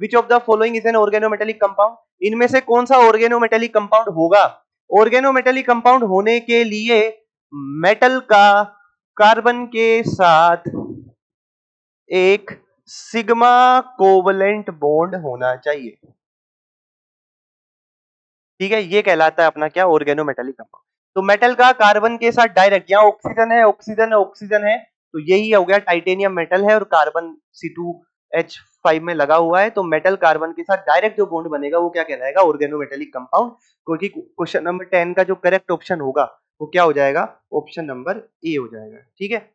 Which of the following is an organometallic compound इनमें से कौन सा ऑर्गेनोमेटेलिक कंपाउंड होगा? ऑर्गेनोमेटेलिक कंपाउंड होने के लिए मेटल का कार्बन के साथ एक सिग्मा कोवलेंट बॉन्ड होना चाहिए। ठीक है, ये कहलाता है अपना क्या? ऑर्गेनोमेटेलिक कंपाउंड तो मेटल का कार्बन के साथ डायरेक्ट यहाँ ऑक्सीजन है ऑक्सीजन है ऑक्सीजन है तो यही हो गया टाइटेनियम मेटल है और कार्बन C2H5 में लगा हुआ है तो मेटल कार्बन के साथ डायरेक्ट जो बॉन्ड बनेगा, वो क्या कहलाएगा? ऑर्गेनोमेटेलिक कंपाउंड क्योंकि क्वेश्चन नंबर टेन का जो करेक्ट ऑप्शन होगा, वो क्या हो जाएगा? ऑप्शन नंबर ए हो जाएगा, ठीक है?